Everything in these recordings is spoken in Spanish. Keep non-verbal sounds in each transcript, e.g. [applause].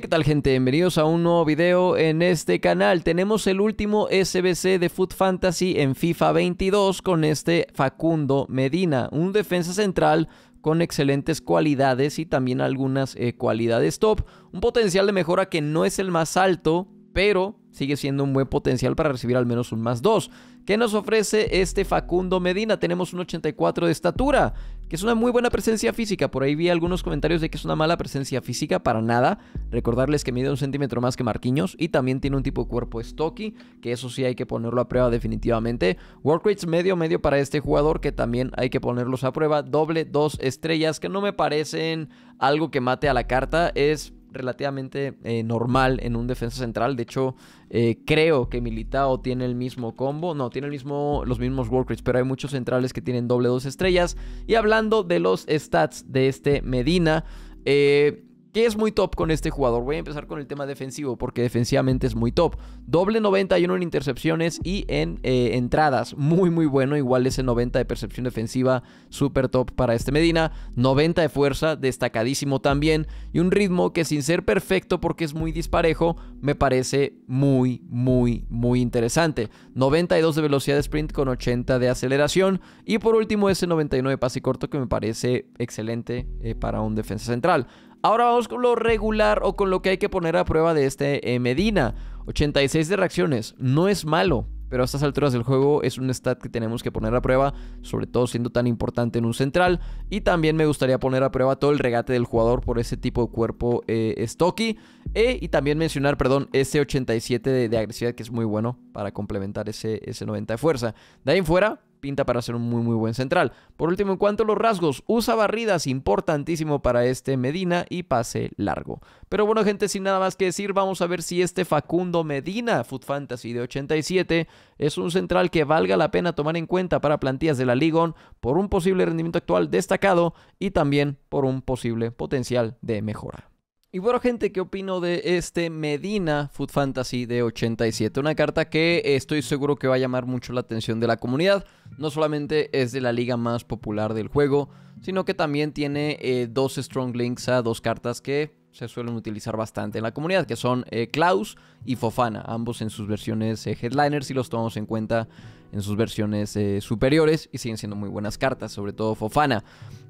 ¿qué tal gente? Bienvenidos a un nuevo video en este canal. Tenemos el último SBC de Foot Fantasy en FIFA 22 con este Facundo Medina, un defensa central con excelentes cualidades y también algunas eh, cualidades top. Un potencial de mejora que no es el más alto, pero sigue siendo un buen potencial para recibir al menos un más 2. ¿Qué nos ofrece este Facundo Medina? Tenemos un 84 de estatura, que es una muy buena presencia física. Por ahí vi algunos comentarios de que es una mala presencia física, para nada. Recordarles que mide un centímetro más que Marquinhos y también tiene un tipo de cuerpo stocky, que eso sí hay que ponerlo a prueba definitivamente. Work rates medio, medio para este jugador, que también hay que ponerlos a prueba. Doble, dos estrellas, que no me parecen algo que mate a la carta. Es relativamente eh, normal en un defensa central. De hecho, eh, creo que Militao tiene el mismo combo. No, tiene el mismo, los mismos work pero hay muchos centrales que tienen doble dos estrellas. Y hablando de los stats de este Medina, eh, ¿Qué es muy top con este jugador? Voy a empezar con el tema defensivo porque defensivamente es muy top. Doble 91 en intercepciones y en eh, entradas. Muy muy bueno. Igual ese 90 de percepción defensiva. Súper top para este Medina. 90 de fuerza. Destacadísimo también. Y un ritmo que sin ser perfecto porque es muy disparejo. Me parece muy muy muy interesante. 92 de velocidad de sprint con 80 de aceleración. Y por último ese 99 de pase corto que me parece excelente eh, para un defensa central. Ahora vamos con lo regular o con lo que hay que poner a prueba de este eh, Medina. 86 de reacciones. No es malo, pero a estas alturas del juego es un stat que tenemos que poner a prueba, sobre todo siendo tan importante en un central. Y también me gustaría poner a prueba todo el regate del jugador por ese tipo de cuerpo eh, stocky. E, y también mencionar, perdón, ese 87 de, agresividad que es muy bueno para complementar ese, ese 90 de fuerza. De ahí en fuera, pinta para ser un muy muy buen central. Por último, en cuanto a los rasgos, usa barridas, importantísimo para este Medina y pase largo. Pero bueno, gente, sin nada más que decir, vamos a ver si este Facundo Medina, Foot Fantasy de 87, es un central que valga la pena tomar en cuenta para plantillas de la Liga por un posible rendimiento actual destacado y también por un posible potencial de mejora. Y bueno, gente, ¿qué opino de este Medina Food Fantasy de 87? Una carta que estoy seguro que va a llamar mucho la atención de la comunidad. No solamente es de la liga más popular del juego, sino que también tiene eh, dos Strong Links a dos cartas que se suelen utilizar bastante en la comunidad, que son eh, Klaus y Fofana, ambos en sus versiones eh, headliners y los tomamos en cuenta en sus versiones superiores y siguen siendo muy buenas cartas, sobre todo Fofana.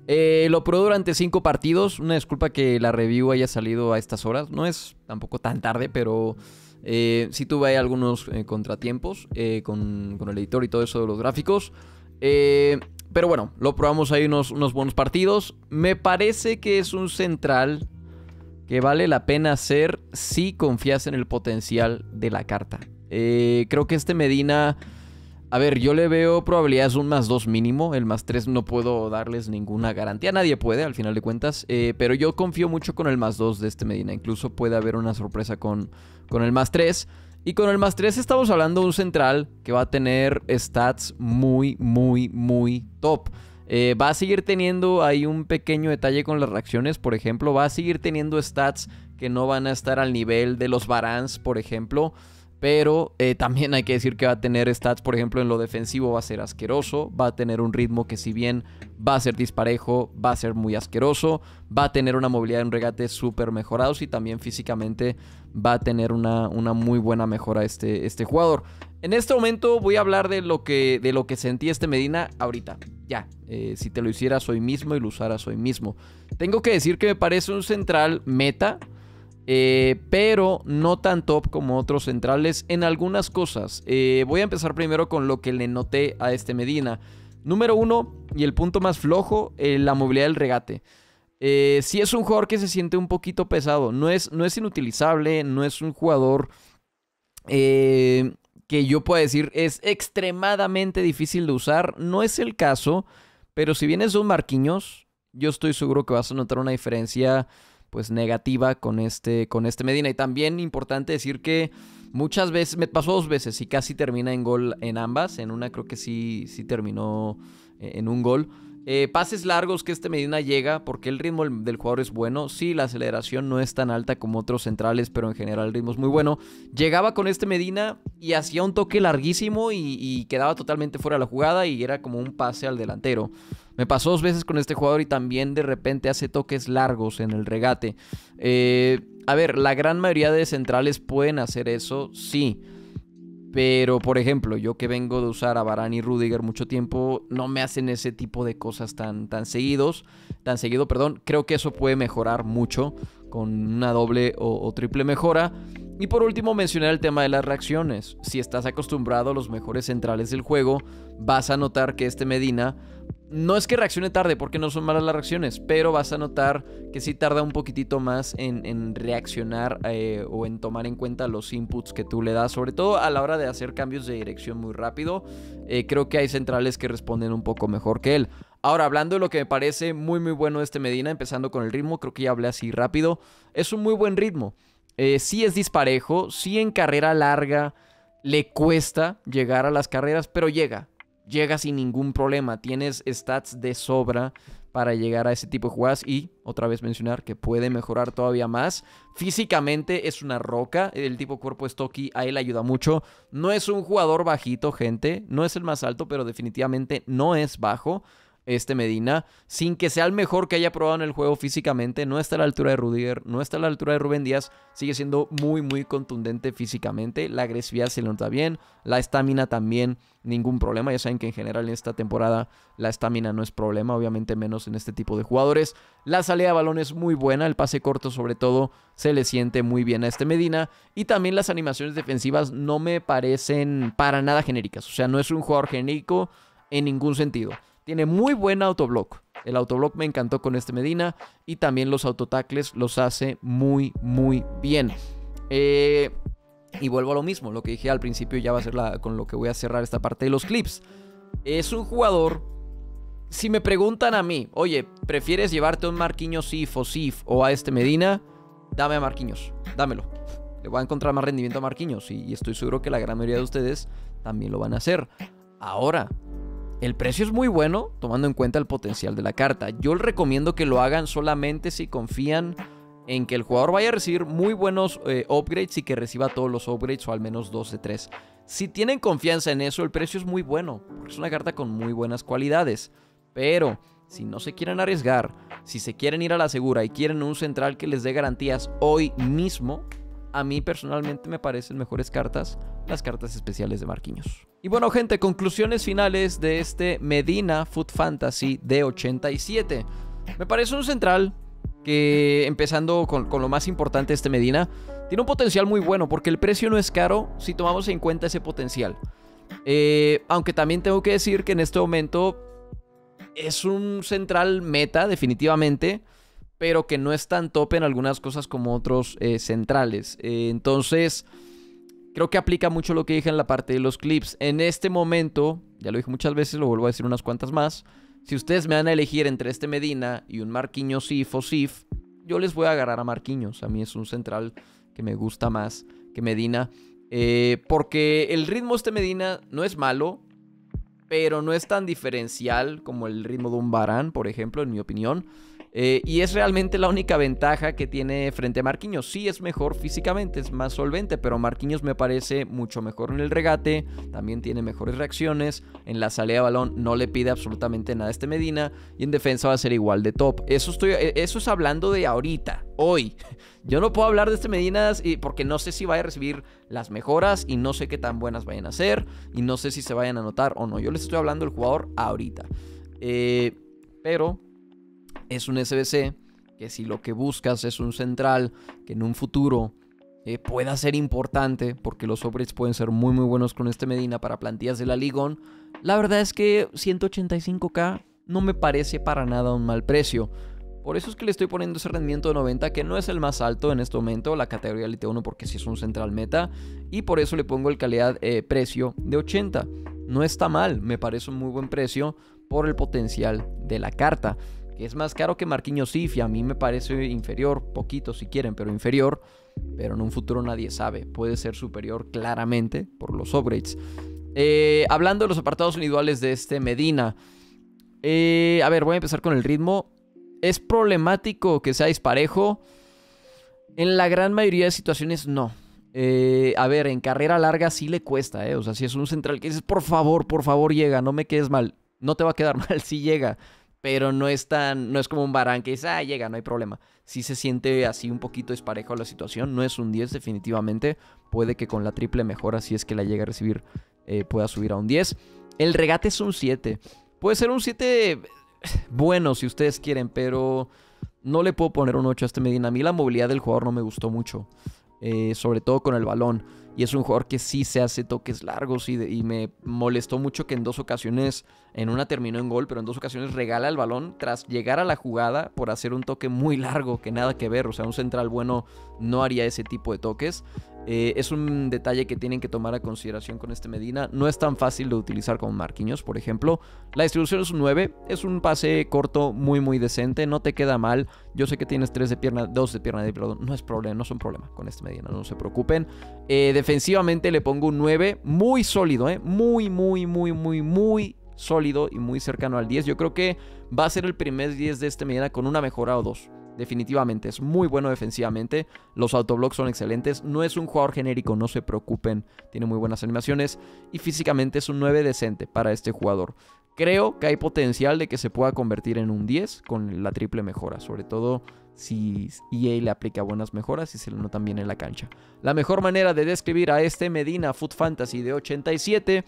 Eh, lo probé durante cinco partidos. Una disculpa que la review haya salido a estas horas. No es tampoco tan tarde, pero eh, sí tuve algunos eh, contratiempos con, el editor y todo eso de los gráficos. pero bueno, lo probamos ahí unos, unos buenos partidos. Me parece que es un central que vale la pena hacer si confías en el potencial de la carta. creo que este Medina a ver, yo le veo probabilidades un más 2 mínimo. El más 3 no puedo darles ninguna garantía. Nadie puede, al final de cuentas. Eh, pero yo confío mucho con el más 2 de este Medina. Incluso puede haber una sorpresa con, con el más 3. Y con el más 3 estamos hablando de un central que va a tener stats muy, muy, muy top. Eh, va a seguir teniendo ahí un pequeño detalle con las reacciones, por ejemplo. Va a seguir teniendo stats que no van a estar al nivel de los Barans, por ejemplo. Pero eh, también hay que decir que va a tener stats, por ejemplo, en lo defensivo va a ser asqueroso, va a tener un ritmo que si bien va a ser disparejo, va a ser muy asqueroso, va a tener una movilidad en regate súper mejorados y también físicamente va a tener una, una, muy buena mejora este, este jugador. En este momento voy a hablar de lo que, de lo que sentí este Medina ahorita. Ya, eh, si te lo hicieras hoy mismo y lo usaras hoy mismo. Tengo que decir que me parece un central meta eh, pero no tan top como otros centrales en algunas cosas. Eh, voy a empezar primero con lo que le noté a este Medina. Número uno, y el punto más flojo, eh, la movilidad del regate. si es un jugador que se siente un poquito pesado. No es, no es inutilizable, no es un jugador que yo pueda decir es extremadamente difícil de usar. No es el caso, pero si vienes de un Marquinhos, yo estoy seguro que vas a notar una diferencia pues negativa con este, con este Medina. Y también importante decir que muchas veces, me pasó dos veces y casi termina en gol en ambas. En una creo que sí, sí terminó eh, en un gol. Eh, pases largos que este Medina llega porque el ritmo del jugador es bueno. Sí, la aceleración no es tan alta como otros centrales, pero en general el ritmo es muy bueno. Llegaba con este Medina y hacía un toque larguísimo y, quedaba totalmente fuera de la jugada y era como un pase al delantero. Me pasó dos veces con este jugador y también de repente hace toques largos en el regate. Eh, a ver, la gran mayoría de centrales pueden hacer eso, sí. Pero, por ejemplo, yo que vengo de usar a Varane y Rudiger mucho tiempo, no me hacen ese tipo de cosas tan, tan seguidos, tan seguido, perdón. Creo que eso puede mejorar mucho con una doble o, triple mejora. Y por último, mencionar el tema de las reacciones. Si estás acostumbrado a los mejores centrales del juego, vas a notar que este Medina no es que reaccione tarde, porque no son malas las reacciones, pero vas a notar que sí tarda un poquitito más en, reaccionar eh, o en tomar en cuenta los inputs que tú le das, sobre todo a la hora de hacer cambios de dirección muy rápido. Eh, creo que hay centrales que responden un poco mejor que él. Ahora, hablando de lo que me parece muy muy bueno este Medina, empezando con el ritmo, creo que ya hablé así rápido, es un muy buen ritmo. Eh, sí es disparejo, sí en carrera larga le cuesta llegar a las carreras, pero llega llega sin ningún problema. Tienes stats de sobra para llegar a ese tipo de jugadas y otra vez mencionar que puede mejorar todavía más. Físicamente es una roca, el tipo cuerpo Stocky a él ayuda mucho. No es un jugador bajito, gente, no es el más alto, pero definitivamente no es bajo este Medina, sin que sea el mejor que haya probado en el juego físicamente, no está a la altura de Rudiger, no está a la altura de Rubén Díaz, sigue siendo muy muy contundente físicamente, la agresividad se le nota bien, la estamina también, ningún problema, ya saben que en general en esta temporada la estamina no es problema, obviamente menos en este tipo de jugadores, la salida de balón es muy buena, el pase corto sobre todo se le siente muy bien a este Medina, y también las animaciones defensivas no me parecen para nada genéricas, o sea, no es un jugador genérico en ningún sentido. Tiene muy buen autoblock. El autoblock me encantó con este Medina. Y también los autotacles los hace muy, muy bien. Eh, y vuelvo a lo mismo. Lo que dije al principio ya va a ser con lo que voy a cerrar esta parte de los clips. Es un jugador... Si me preguntan a mí, oye, ¿prefieres llevarte a un Marquinhos Sif o Sif o a este Medina? Dame a Marquinhos, dámelo. Le voy a encontrar más rendimiento a Marquinhos y estoy seguro que la gran mayoría de ustedes también lo van a hacer. Ahora, el precio es muy bueno tomando en cuenta el potencial de la carta. Yo les recomiendo que lo hagan solamente si confían en que el jugador vaya a recibir muy buenos eh, upgrades y que reciba todos los upgrades o al menos 12 3. Si tienen confianza en eso, el precio es muy bueno, porque es una carta con muy buenas cualidades. Pero si no se quieren arriesgar, si se quieren ir a la segura y quieren un central que les dé garantías hoy mismo, a mí personalmente me parecen mejores cartas las cartas especiales de Marquinhos. Y bueno, gente, conclusiones finales de este Medina Food Fantasy de 87. Me parece un central que, empezando con, lo más importante de este Medina, tiene un potencial muy bueno porque el precio no es caro si tomamos en cuenta ese potencial. Eh, aunque también tengo que decir que en este momento es un central meta, definitivamente pero que no es tan top en algunas cosas como otros eh, centrales. Eh, entonces, creo que aplica mucho lo que dije en la parte de los clips. En este momento, ya lo dije muchas veces, lo vuelvo a decir unas cuantas más. Si ustedes me van a elegir entre este Medina y un Marquinhos Sif o Sif, yo les voy a agarrar a Marquinhos. A mí es un central que me gusta más que Medina. Eh, porque el ritmo de este Medina no es malo, pero no es tan diferencial como el ritmo de un Barán, por ejemplo, en mi opinión. Eh, y es realmente la única ventaja que tiene frente a Marquinhos. Sí es mejor físicamente, es más solvente, pero Marquinhos me parece mucho mejor en el regate, también tiene mejores reacciones, en la salida de balón no le pide absolutamente nada a este Medina y en defensa va a ser igual de top. Eso, estoy, eh, eso es hablando de ahorita, hoy. [laughs] Yo no puedo hablar de este Medina porque no sé si vaya a recibir las mejoras y no sé qué tan buenas vayan a ser y no sé si se vayan a notar o no. Yo les estoy hablando del jugador ahorita. Eh, pero es un SBC que si lo que buscas es un central que en un futuro eh, pueda ser importante, porque los upgrades pueden ser muy muy buenos con este Medina para plantillas de la Ligón, la verdad es que 185k no me parece para nada un mal precio. Por eso es que le estoy poniendo ese rendimiento de 90, que no es el más alto en este momento, la categoría Elite 1, porque si es un central meta. Y por eso le pongo el calidad-precio eh, de 80. No está mal, me parece un muy buen precio por el potencial de la carta que es más caro que Marquinhos y a mí me parece inferior, poquito si quieren, pero inferior, pero en un futuro nadie sabe, puede ser superior claramente por los upgrades. Eh, hablando de los apartados individuales de este Medina, Eh, a ver, voy a empezar con el ritmo. ¿Es problemático que sea disparejo? En la gran mayoría de situaciones no. Eh, a ver, en carrera larga sí le cuesta. O sea, si es un central que dices, por favor, por favor, llega, no me quedes mal. No te va a quedar [laughs] mal, sí llega. Pero no es tan, no es como un Barán que dice, ah, llega, no hay problema. Sí se siente así un poquito disparejo la situación. No es un 10 definitivamente. Puede que con la triple mejora, si es que la llega a recibir, eh, pueda subir a un 10. El regate es un 7. Puede ser un 7 [sighs] bueno si ustedes quieren, pero no le puedo poner un 8 a este Medina. A mí la movilidad del jugador no me gustó mucho. Eh, sobre todo con el balón. Y es un jugador que sí se hace toques largos y, y, me molestó mucho que en dos ocasiones, en una terminó en gol, pero en dos ocasiones regala el balón tras llegar a la jugada por hacer un toque muy largo que nada que ver. O sea, un central bueno no haría ese tipo de toques. Eh, es un detalle que tienen que tomar a consideración con este Medina. No es tan fácil de utilizar como Marquinhos, por ejemplo. La distribución es un 9. Es un pase corto muy, muy decente. No te queda mal. Yo sé que tienes 3 de pierna, 2 de pierna de. No es problema, no son problema con este Medina. No se preocupen. Eh, defensivamente le pongo un 9. Muy sólido, ¿eh? Muy, muy, muy, muy, muy sólido y muy cercano al 10. Yo creo que va a ser el primer 10 de este Medina con una mejora o dos. Definitivamente, es muy bueno defensivamente. Los autoblocks son excelentes. No es un jugador genérico, no se preocupen. Tiene muy buenas animaciones. Y físicamente es un 9 decente para este jugador. Creo que hay potencial de que se pueda convertir en un 10 con la triple mejora. Sobre todo si EA le aplica buenas mejoras y se lo notan bien en la cancha. La mejor manera de describir a este Medina Foot Fantasy de 87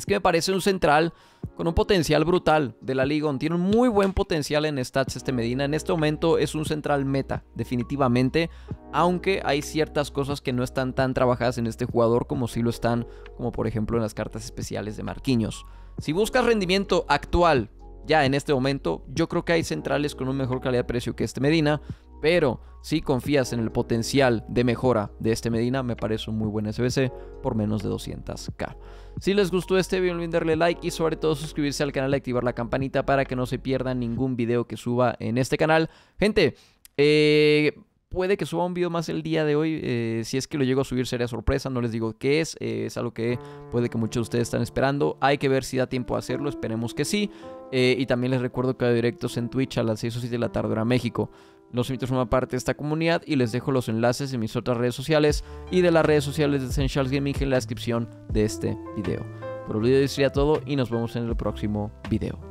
es que me parece un central con un potencial brutal de la liga. Tiene un muy buen potencial en stats este Medina. En este momento es un central meta, definitivamente. Aunque hay ciertas cosas que no están tan trabajadas en este jugador como si lo están, como por ejemplo en las cartas especiales de Marquinhos. Si buscas rendimiento actual, ya en este momento, yo creo que hay centrales con un mejor calidad de precio que este Medina. Pero si confías en el potencial de mejora de este Medina, me parece un muy buen SBC por menos de 200k. Si les gustó este video, no darle like y sobre todo suscribirse al canal y activar la campanita para que no se pierdan ningún video que suba en este canal. Gente, eh, puede que suba un video más el día de hoy. Eh, si es que lo llego a subir sería sorpresa, no les digo qué es. Eh, es algo que puede que muchos de ustedes están esperando. Hay que ver si da tiempo a hacerlo, esperemos que sí. y también les recuerdo que hay directos en Twitch a las 6 o 7 de la tarde hora México. Los invito a formar parte de esta comunidad y les dejo los enlaces de mis otras redes sociales y de las redes sociales de Essentials Gaming en la descripción de este video. Por el video sería todo y nos vemos en el próximo video.